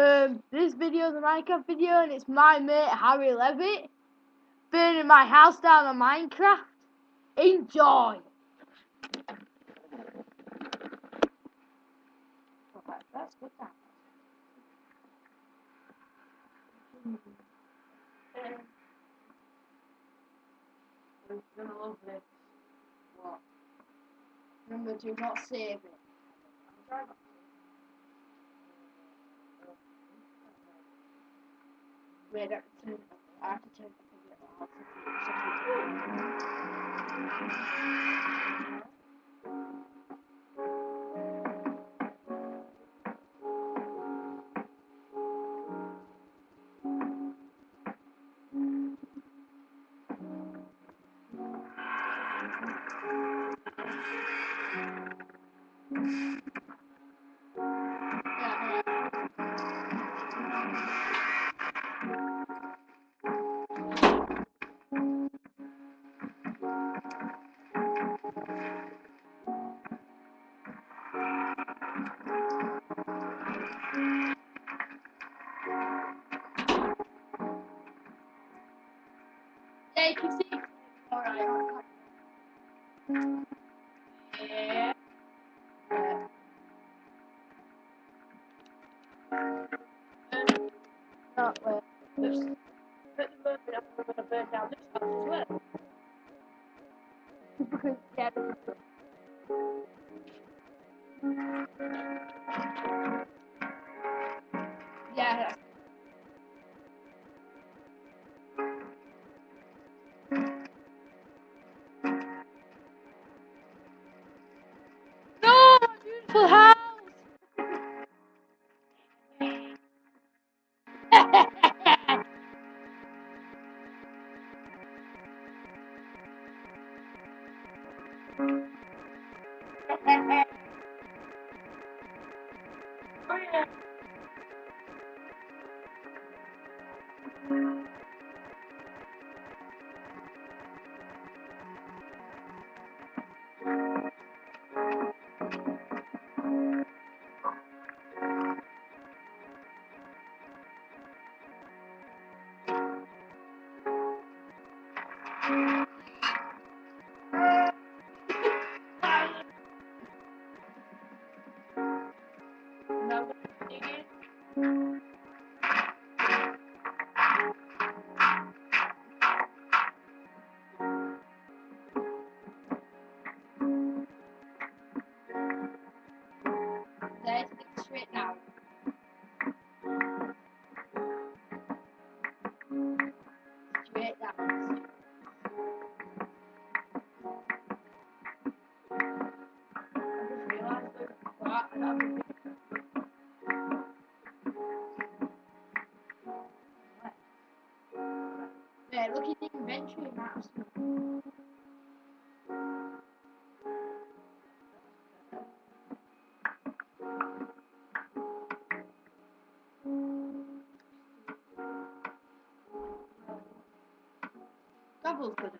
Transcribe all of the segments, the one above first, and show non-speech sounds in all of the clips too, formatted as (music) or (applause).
Um, this video is a Minecraft video, and it's my mate Harry Levitt burning my house down on Minecraft. Enjoy. Remember, do not save it. I'm trying not 86. All right. Oh yeah. At the inventory maps. Gravel's good,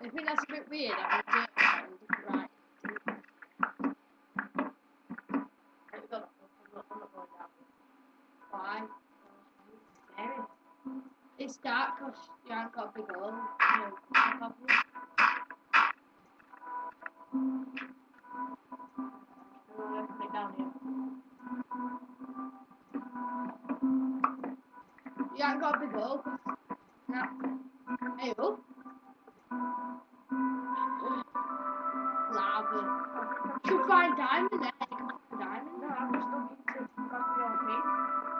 I think that's a bit weird. right? I'm going. Why? Scary. It's dark because you haven't got a big hole. It down here. You haven't got a big hole. No. Hey, oh. Find diamond there. You can find diamond. No, I'm just looking to grab your thing.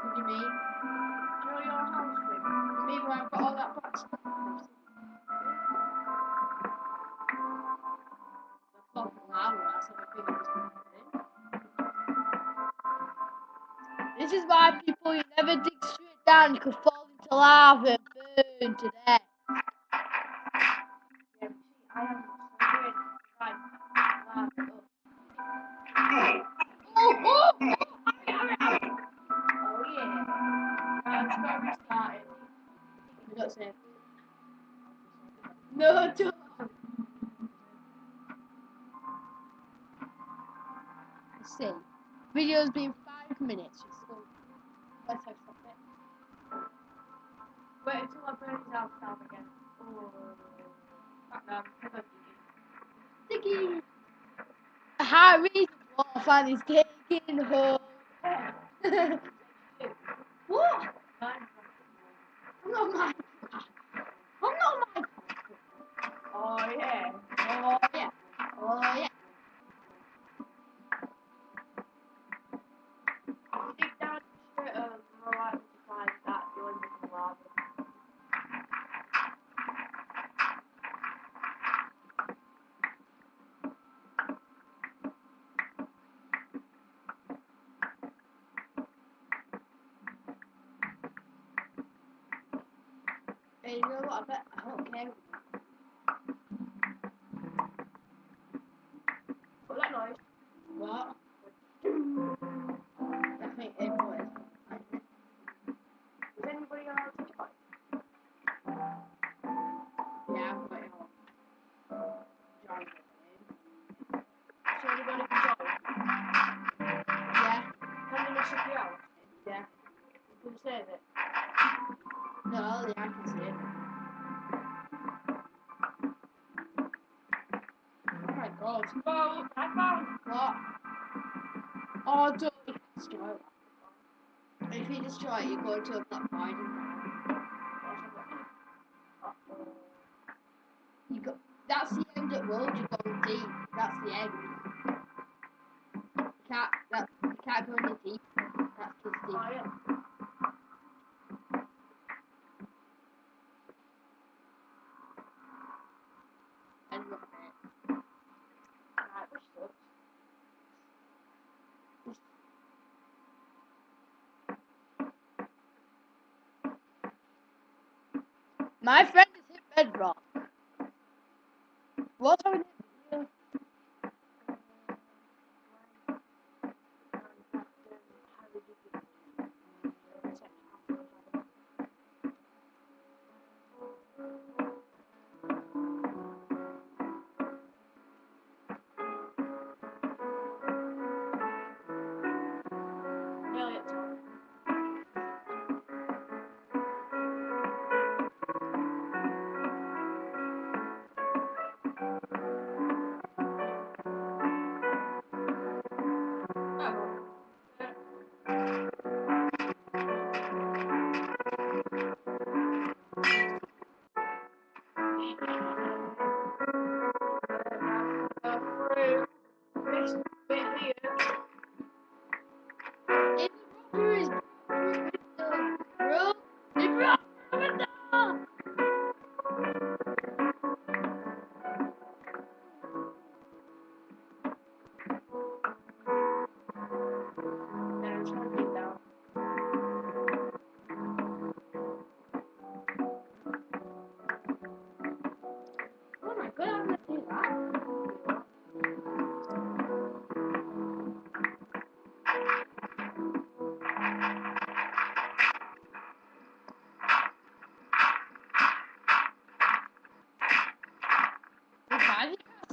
What do you mean? Do you know your house thing? You mean where I've got all that black stuff? Lava. That's a This is why people you never dig straight down, you could fall into lava and burn to death. Video's been five minutes. You're. Let's have something. Wait until I burn his house down again. Oh. No, I'm Sticky. Harry the Wolfman is taking home. what? I'm not Minecraft. Hey, you know what? I bet I don't care. What that noise? What? Is. Anybody allowed to? Yeah, I'm quite? Yeah, Can miss yeah. You can. No, yeah, I can see it. Oh my god. Oh, I found. What? Oh, don't destroy it. If you destroy it, you go into a black and You go. That's the end of world. You go deep. That's the end. You can't. That you can't go any deep. That's just deep. Oh, yeah. And look at it. Right, which sucks. My friend has hit bedrock. What are we doing?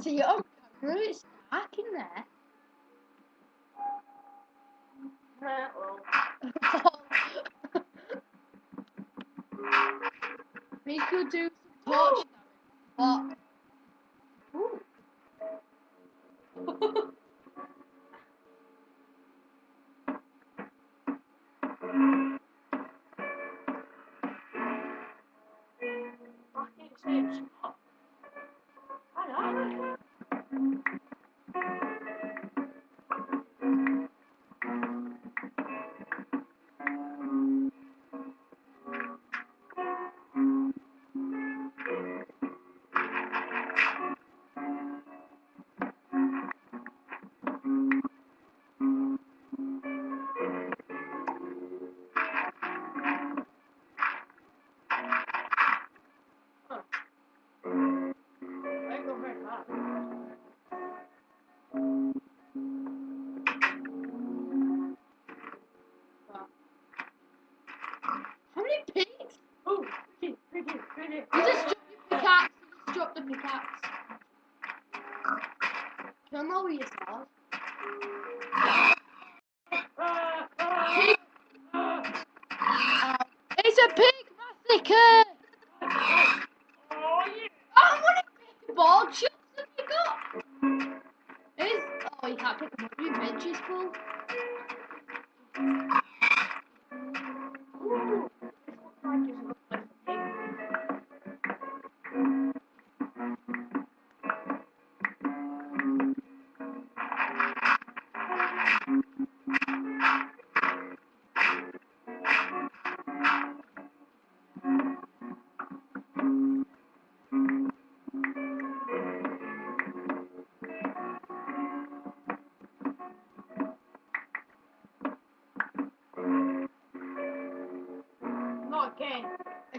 See it on it's dark in there. (laughs) We could do some torch damage. (laughs) same Don't know where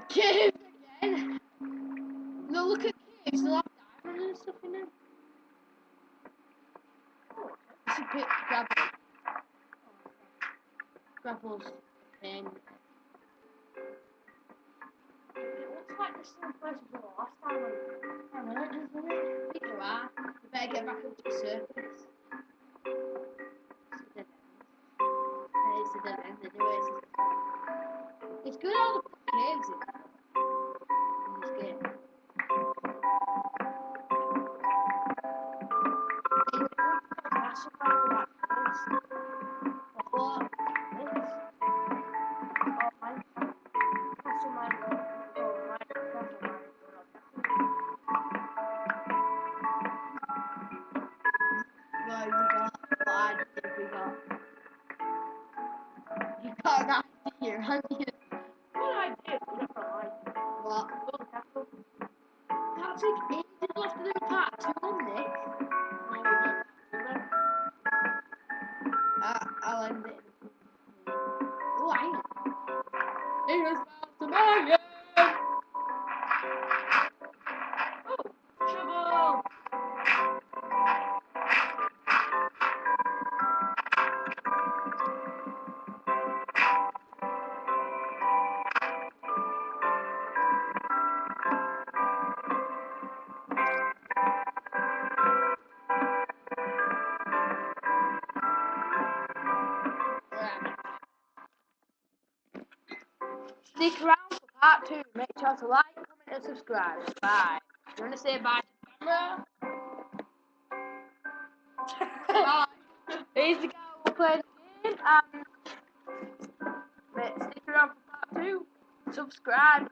A cave again. No, look at caves. They'll have diamonds and stuff in them. You should pick gravel. Gravel's um, It looks like this is place we were last time. Don't know, isn't it? I think you are. Better get back up the surface. It's a It's a. It's, it's good how the caves in, an idea, haven't you? What I did, we don't know. What? Build a castle. That'll take ages. We'll have part two on this. No, we don't. Remember? Uh, I'll end it. Oh. It is about to Oh, part two. Make sure to like, comment, and subscribe. Bye. You want to say bye to the camera? (laughs) bye. Here's the guy who played the game. Um, and mate, stick around for part two. Subscribe.